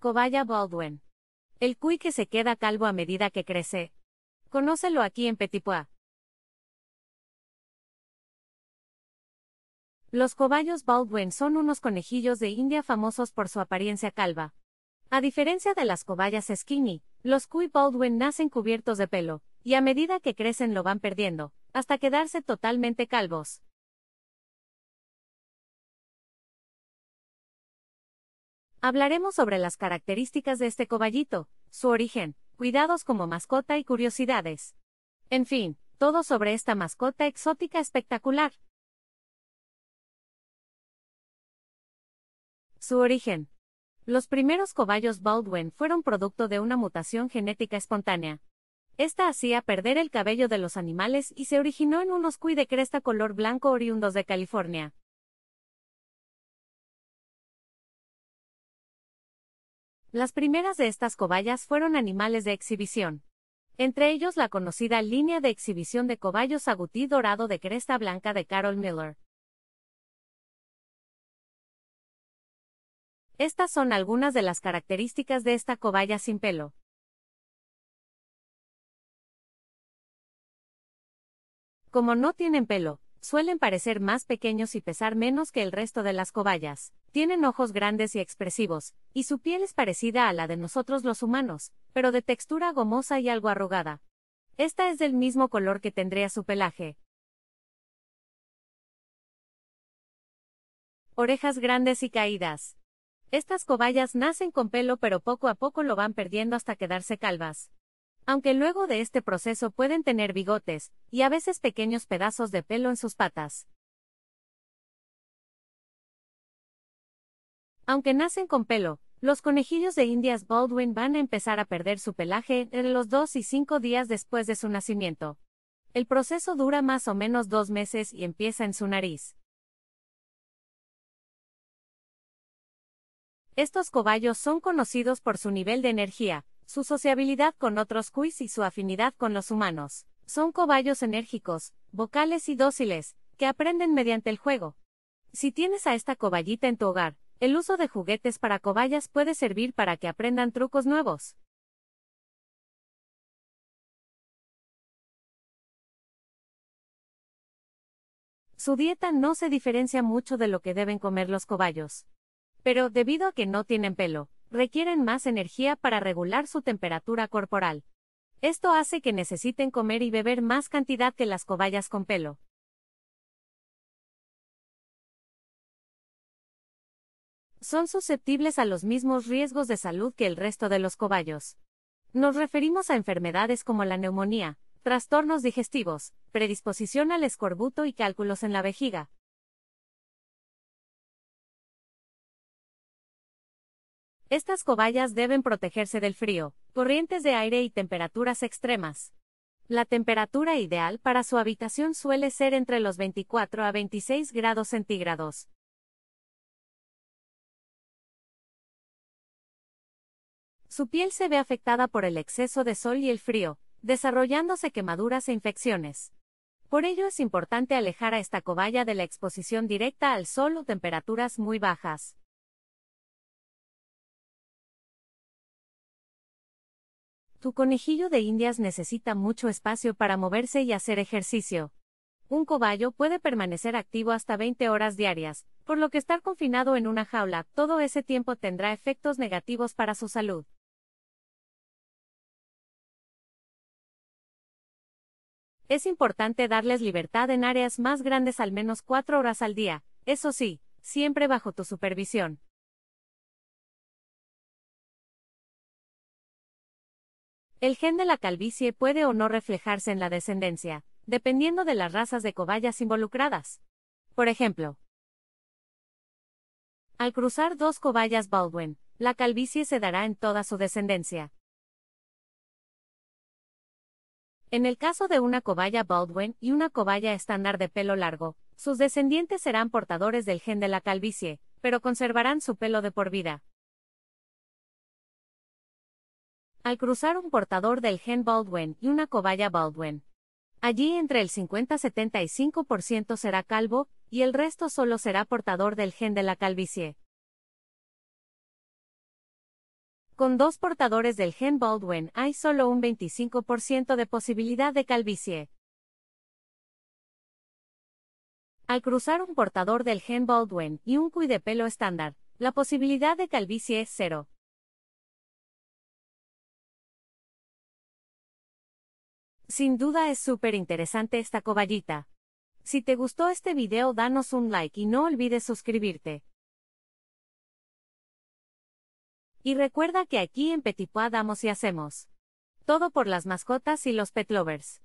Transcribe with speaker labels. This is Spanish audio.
Speaker 1: Cobaya Baldwin. El cuy que se queda calvo a medida que crece. Conócelo aquí en Petit. Los cobayos Baldwin son unos conejillos de India famosos por su apariencia calva. A diferencia de las cobayas skinny, los cuy Baldwin nacen cubiertos de pelo, y a medida que crecen lo van perdiendo, hasta quedarse totalmente calvos. Hablaremos sobre las características de este cobayito, su origen, cuidados como mascota y curiosidades. En fin, todo sobre esta mascota exótica espectacular. Su origen. Los primeros cobayos Baldwin fueron producto de una mutación genética espontánea. Esta hacía perder el cabello de los animales y se originó en unos cuy de cresta color blanco oriundos de California. Las primeras de estas cobayas fueron animales de exhibición. Entre ellos la conocida línea de exhibición de cobayos agutí dorado de cresta blanca de Carol Miller. Estas son algunas de las características de esta cobaya sin pelo. Como no tienen pelo, suelen parecer más pequeños y pesar menos que el resto de las cobayas. Tienen ojos grandes y expresivos, y su piel es parecida a la de nosotros los humanos, pero de textura gomosa y algo arrugada. Esta es del mismo color que tendría su pelaje. Orejas grandes y caídas. Estas cobayas nacen con pelo pero poco a poco lo van perdiendo hasta quedarse calvas aunque luego de este proceso pueden tener bigotes, y a veces pequeños pedazos de pelo en sus patas. Aunque nacen con pelo, los conejillos de Indias Baldwin van a empezar a perder su pelaje entre los 2 y 5 días después de su nacimiento. El proceso dura más o menos dos meses y empieza en su nariz. Estos cobayos son conocidos por su nivel de energía, su sociabilidad con otros cuis y su afinidad con los humanos. Son cobayos enérgicos, vocales y dóciles, que aprenden mediante el juego. Si tienes a esta cobayita en tu hogar, el uso de juguetes para cobayas puede servir para que aprendan trucos nuevos. Su dieta no se diferencia mucho de lo que deben comer los cobayos. Pero, debido a que no tienen pelo, requieren más energía para regular su temperatura corporal. Esto hace que necesiten comer y beber más cantidad que las cobayas con pelo. Son susceptibles a los mismos riesgos de salud que el resto de los cobayos. Nos referimos a enfermedades como la neumonía, trastornos digestivos, predisposición al escorbuto y cálculos en la vejiga, Estas cobayas deben protegerse del frío, corrientes de aire y temperaturas extremas. La temperatura ideal para su habitación suele ser entre los 24 a 26 grados centígrados. Su piel se ve afectada por el exceso de sol y el frío, desarrollándose quemaduras e infecciones. Por ello es importante alejar a esta cobaya de la exposición directa al sol o temperaturas muy bajas. Tu conejillo de indias necesita mucho espacio para moverse y hacer ejercicio. Un cobayo puede permanecer activo hasta 20 horas diarias, por lo que estar confinado en una jaula todo ese tiempo tendrá efectos negativos para su salud. Es importante darles libertad en áreas más grandes al menos 4 horas al día, eso sí, siempre bajo tu supervisión. El gen de la calvicie puede o no reflejarse en la descendencia, dependiendo de las razas de cobayas involucradas. Por ejemplo, al cruzar dos cobayas Baldwin, la calvicie se dará en toda su descendencia. En el caso de una cobaya Baldwin y una cobaya estándar de pelo largo, sus descendientes serán portadores del gen de la calvicie, pero conservarán su pelo de por vida. al cruzar un portador del gen Baldwin y una cobaya Baldwin. Allí entre el 50-75% será calvo, y el resto solo será portador del gen de la calvicie. Con dos portadores del gen Baldwin hay solo un 25% de posibilidad de calvicie. Al cruzar un portador del gen Baldwin y un QI de pelo estándar, la posibilidad de calvicie es cero. Sin duda es súper interesante esta coballita. Si te gustó este video danos un like y no olvides suscribirte. Y recuerda que aquí en Petit Pois damos y hacemos todo por las mascotas y los pet lovers.